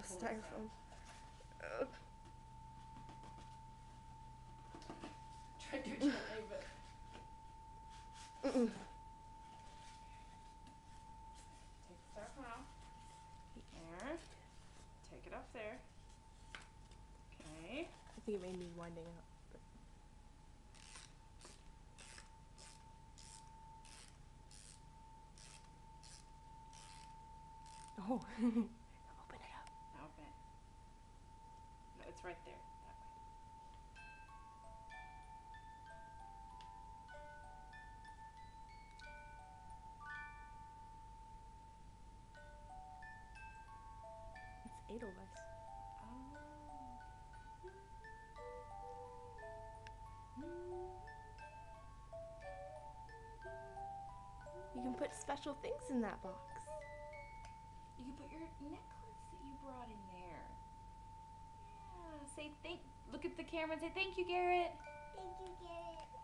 styrofoam. Ugh. Try to do it but Mm-mm. the. Take it off there. Okay. I think it made me winding up. Oh, open it up. Now open it. No, it's right there. That way. It's Edelweiss. Oh. You can put special things in that box. You can put your necklace that you brought in there. Yeah. Say thank. Look at the camera and say thank you, Garrett. Thank you, Garrett.